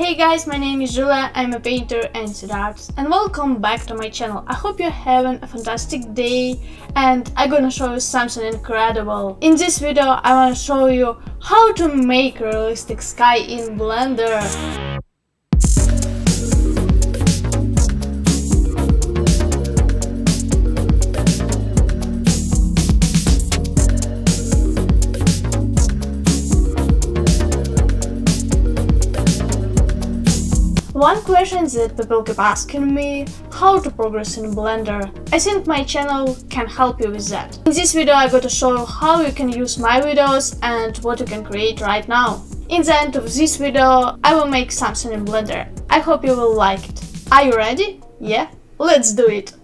Hey guys, my name is Julia, I'm a painter and student artist and welcome back to my channel. I hope you're having a fantastic day and I'm gonna show you something incredible. In this video I wanna show you how to make a realistic sky in Blender. One question that people keep asking me, how to progress in Blender. I think my channel can help you with that. In this video I got to show how you can use my videos and what you can create right now. In the end of this video I will make something in Blender. I hope you will like it. Are you ready? Yeah? Let's do it!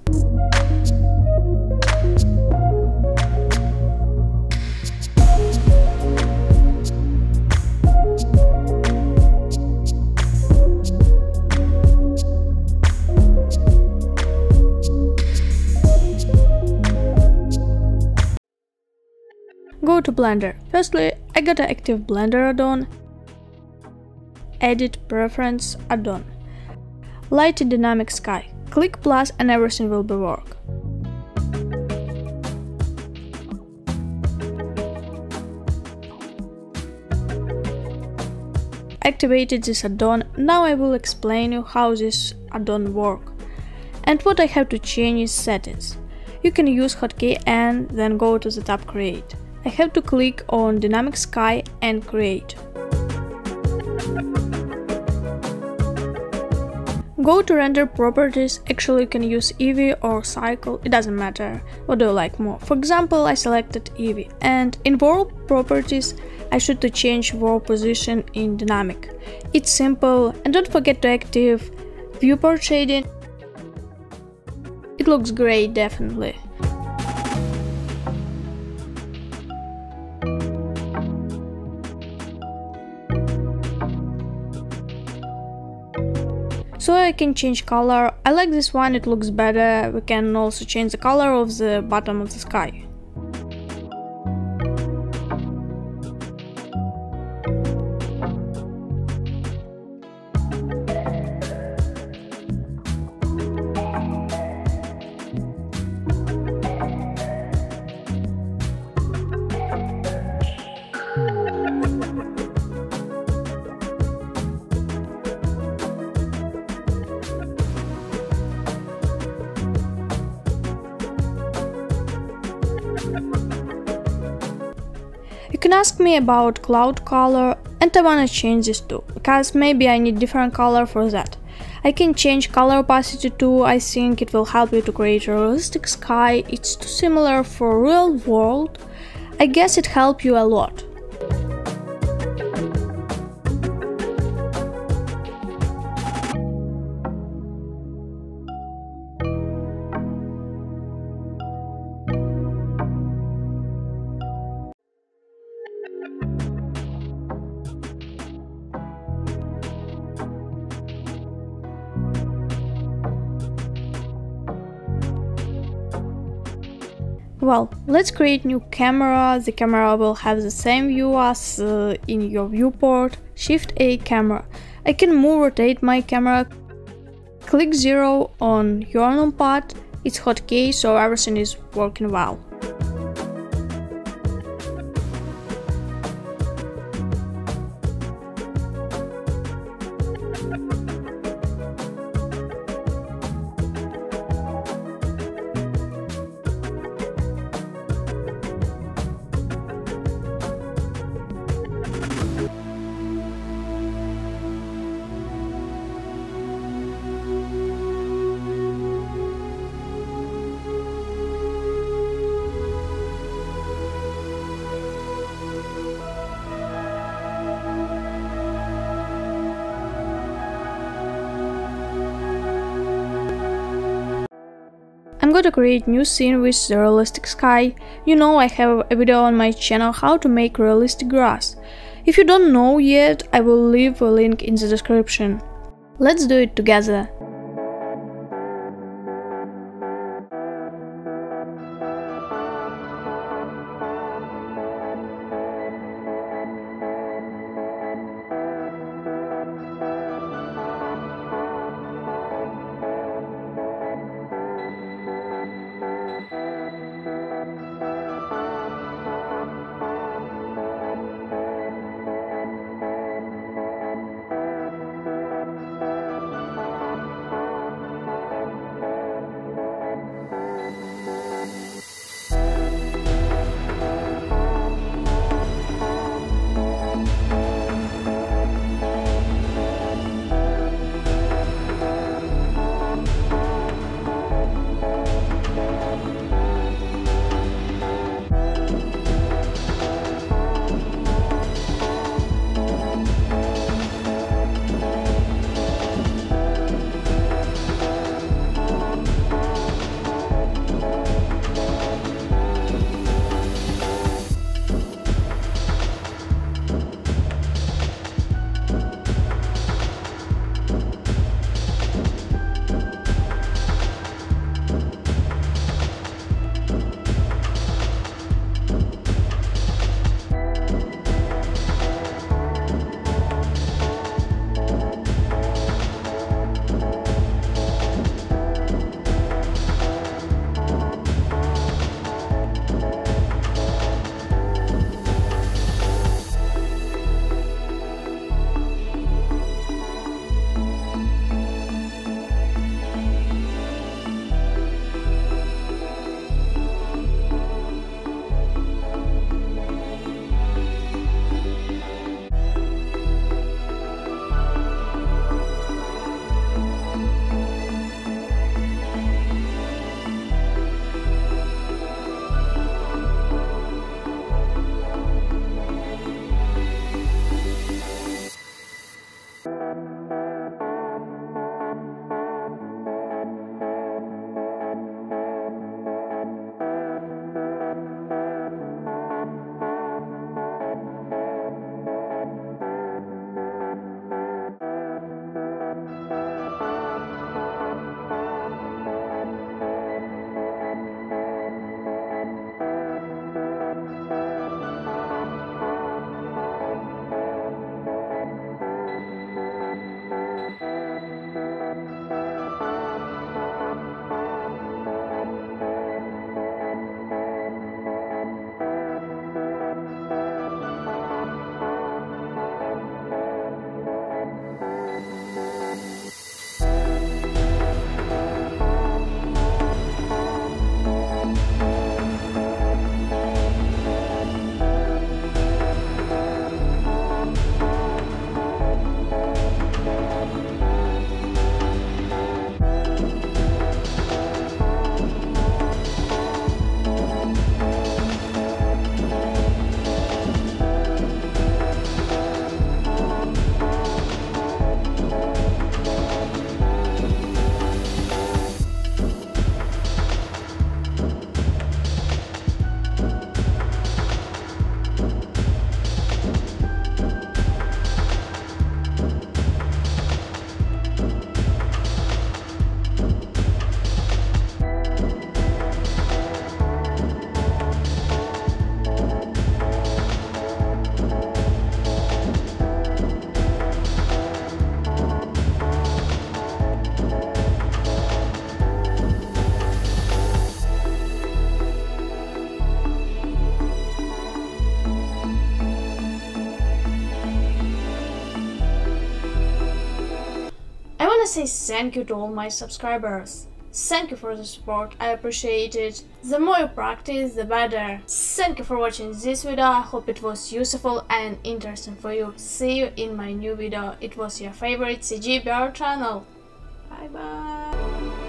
To Blender. Firstly, I got an active Blender add-on, Edit Preference add-on, Light Dynamic Sky. Click plus and everything will be work. Activated this add-on, now I will explain you how this add-on work. And what I have to change is settings. You can use hotkey and then go to the tab Create. I have to click on Dynamic Sky and create. Go to render properties, actually you can use Eevee or Cycle, it doesn't matter, what do you like more. For example, I selected Eevee and in world properties I should to change world position in dynamic. It's simple and don't forget to active viewport shading. It looks great definitely. I can change color, I like this one, it looks better, we can also change the color of the bottom of the sky. Can ask me about cloud color and I wanna change this too, because maybe I need different color for that. I can change color opacity too, I think it will help you to create a realistic sky, it's too similar for real world. I guess it helped you a lot. Well, let's create new camera. The camera will have the same view as uh, in your viewport. Shift A camera. I can move rotate my camera. Click 0 on your numpad. It's hotkey so everything is working well. To create new scene with realistic sky. You know I have a video on my channel how to make realistic grass. If you don't know yet, I will leave a link in the description. Let's do it together. Wanna say thank you to all my subscribers. Thank you for the support, I appreciate it. The more you practice, the better. Thank you for watching this video, I hope it was useful and interesting for you. See you in my new video. It was your favorite CG Bird channel. Bye bye.